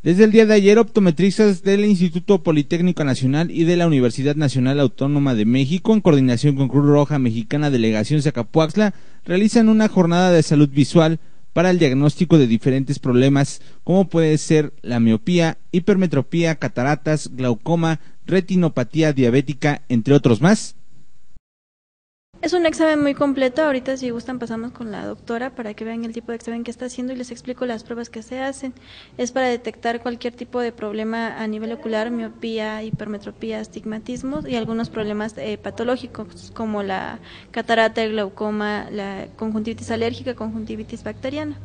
Desde el día de ayer, optometristas del Instituto Politécnico Nacional y de la Universidad Nacional Autónoma de México, en coordinación con Cruz Roja Mexicana Delegación Zacapuaxla, realizan una jornada de salud visual para el diagnóstico de diferentes problemas como puede ser la miopía, hipermetropía, cataratas, glaucoma, retinopatía diabética, entre otros más. Es un examen muy completo. Ahorita, si gustan, pasamos con la doctora para que vean el tipo de examen que está haciendo y les explico las pruebas que se hacen. Es para detectar cualquier tipo de problema a nivel ocular, miopía, hipermetropía, astigmatismo y algunos problemas eh, patológicos como la catarata, el glaucoma, la conjuntivitis alérgica, conjuntivitis bacteriana.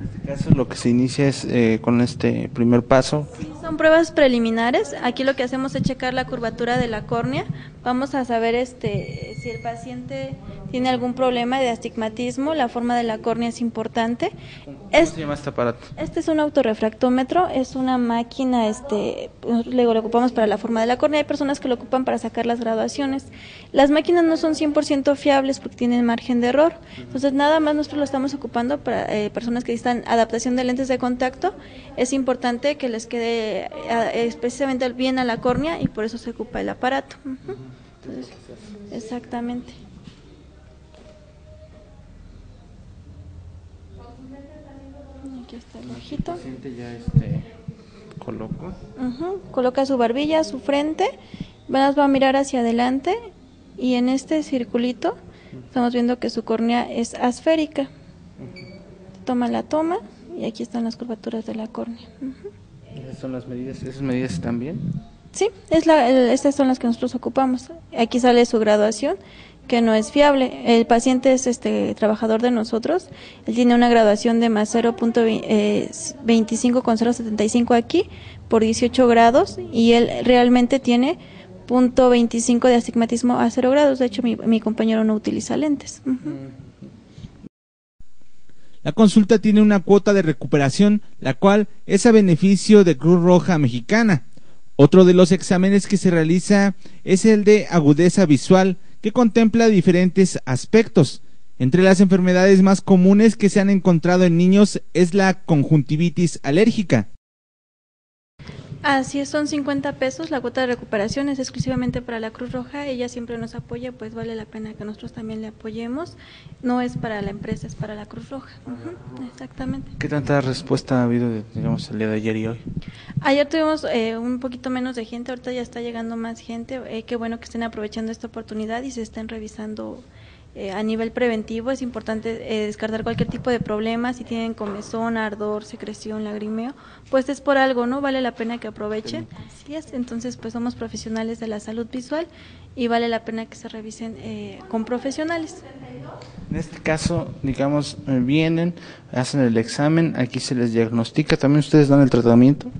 En este caso lo que se inicia es eh, con este primer paso. Son pruebas preliminares. Aquí lo que hacemos es checar la curvatura de la córnea. Vamos a saber este, si el paciente tiene algún problema de astigmatismo. La forma de la córnea es importante. ¿Cómo se llama este aparato? Este es un autorrefractómetro. Es una máquina, este, luego lo ocupamos para la forma de la córnea. Hay personas que lo ocupan para sacar las graduaciones. Las máquinas no son 100% fiables porque tienen margen de error. Entonces nada más nosotros lo estamos ocupando para eh, personas que adaptación de lentes de contacto, es importante que les quede eh, especialmente bien a la córnea y por eso se ocupa el aparato. exactamente. Aquí está el ojito. Este, Coloca su barbilla, su frente, va a mirar hacia adelante y en este circulito estamos viendo que su córnea es asférica toma la toma y aquí están las curvaturas de la córnea. ¿Esas son las medidas? ¿Esas medidas también? Sí, es la, estas son las que nosotros ocupamos. Aquí sale su graduación, que no es fiable. El paciente es este trabajador de nosotros. Él tiene una graduación de más 0.25 con 0.75 aquí por 18 grados y él realmente tiene punto .25 de astigmatismo a 0 grados. De hecho, mi, mi compañero no utiliza lentes. La consulta tiene una cuota de recuperación, la cual es a beneficio de Cruz Roja Mexicana. Otro de los exámenes que se realiza es el de agudeza visual, que contempla diferentes aspectos. Entre las enfermedades más comunes que se han encontrado en niños es la conjuntivitis alérgica. Así es, son 50 pesos. La cuota de recuperación es exclusivamente para la Cruz Roja. Ella siempre nos apoya, pues vale la pena que nosotros también le apoyemos. No es para la empresa, es para la Cruz Roja. exactamente. ¿Qué tanta respuesta ha habido, digamos, el día de ayer y hoy? Ayer tuvimos eh, un poquito menos de gente, ahorita ya está llegando más gente. Eh, qué bueno que estén aprovechando esta oportunidad y se estén revisando eh, a nivel preventivo es importante eh, descartar cualquier tipo de problema, si tienen comezón, ardor, secreción, lagrimeo, pues es por algo, ¿no? Vale la pena que aprovechen. Así es, entonces pues somos profesionales de la salud visual y vale la pena que se revisen eh, con profesionales. En este caso, digamos, vienen, hacen el examen, aquí se les diagnostica, ¿también ustedes dan el tratamiento?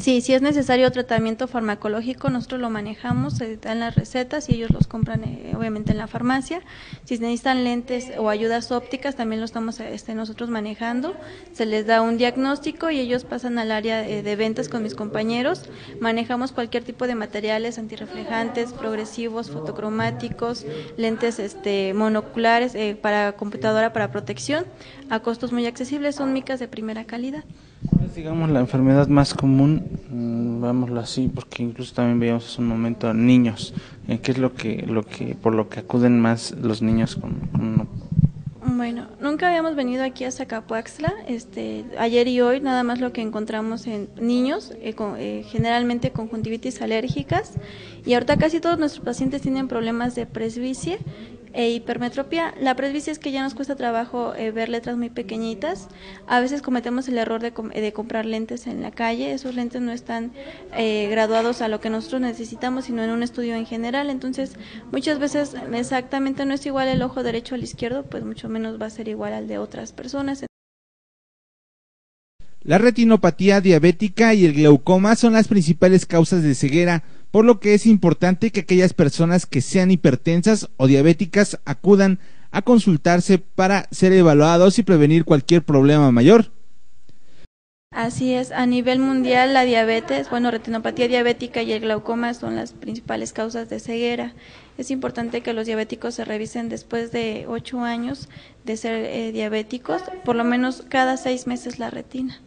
Sí, si es necesario tratamiento farmacológico, nosotros lo manejamos, se dan las recetas y ellos los compran eh, obviamente en la farmacia. Si necesitan lentes o ayudas ópticas, también lo estamos este, nosotros manejando. Se les da un diagnóstico y ellos pasan al área eh, de ventas con mis compañeros. Manejamos cualquier tipo de materiales antirreflejantes, progresivos, fotocromáticos, lentes este, monoculares eh, para computadora para protección a costos muy accesibles. Son micas de primera calidad. ¿Cuál es, digamos, la enfermedad más común? Mm, veámoslo así, porque incluso también veíamos hace un momento niños. Eh, ¿Qué es lo que, lo que, por lo que acuden más los niños con, bueno, nunca habíamos venido aquí a Zacapuaxla. Este, ayer y hoy nada más lo que encontramos en niños, eh, eh, generalmente conjuntivitis alérgicas. Y ahorita casi todos nuestros pacientes tienen problemas de presbicie e hipermetropía. La presbicia es que ya nos cuesta trabajo eh, ver letras muy pequeñitas. A veces cometemos el error de, de, comprar lentes en la calle. Esos lentes no están eh, graduados a lo que nosotros necesitamos, sino en un estudio en general. Entonces, muchas veces exactamente no es igual el ojo derecho al izquierdo, pues mucho menos va a ser igual al de otras personas. La retinopatía diabética y el glaucoma son las principales causas de ceguera por lo que es importante que aquellas personas que sean hipertensas o diabéticas acudan a consultarse para ser evaluados y prevenir cualquier problema mayor. Así es, a nivel mundial la diabetes, bueno, retinopatía diabética y el glaucoma son las principales causas de ceguera. Es importante que los diabéticos se revisen después de ocho años de ser eh, diabéticos, por lo menos cada seis meses la retina.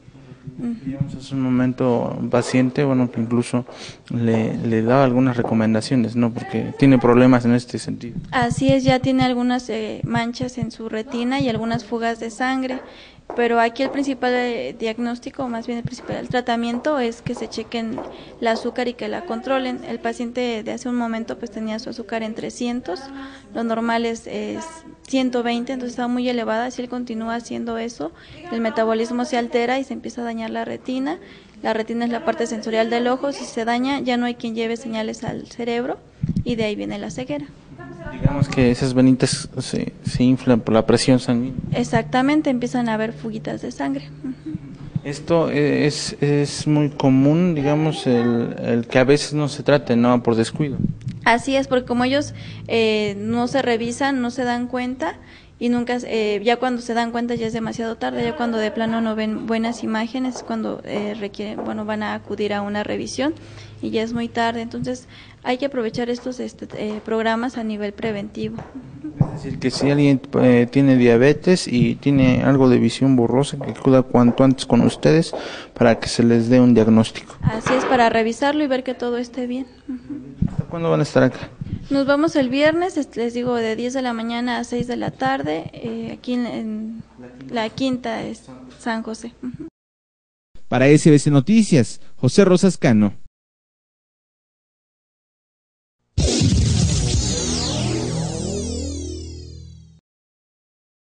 Es un momento paciente, bueno, que incluso le, le da algunas recomendaciones, ¿no? Porque tiene problemas en este sentido. Así es, ya tiene algunas eh, manchas en su retina y algunas fugas de sangre pero aquí el principal eh, diagnóstico, más bien el principal tratamiento es que se chequen el azúcar y que la controlen. El paciente de hace un momento pues tenía su azúcar en 300, lo normal es, 120, entonces estaba muy elevada. Si él continúa haciendo eso, el metabolismo se altera y se empieza a dañar la retina. La retina es la parte sensorial del ojo, si se daña ya no hay quien lleve señales al cerebro y de ahí viene la ceguera. Digamos que esas venitas se, se inflan por la presión sanguínea. Exactamente, empiezan a haber fuguitas de sangre. Esto es, es muy común, digamos, el, el, que a veces no se trate, ¿no? Por descuido. Así es, porque como ellos eh, no se revisan, no se dan cuenta y nunca, eh, ya cuando se dan cuenta ya es demasiado tarde, ya cuando de plano no ven buenas imágenes, es cuando eh, requieren, bueno, van a acudir a una revisión y ya es muy tarde. Entonces hay que aprovechar estos este, eh, programas a nivel preventivo. Es decir, que si alguien eh, tiene diabetes y tiene algo de visión borrosa, que acuda cuanto antes con ustedes para que se les dé un diagnóstico. Así es, para revisarlo y ver que todo esté bien. ¿Hasta cuándo van a estar acá? Nos vamos el viernes, les digo, de 10 de la mañana a 6 de la tarde, eh, aquí en, en, la quinta es San José. Para SBS Noticias, José Rosas Cano.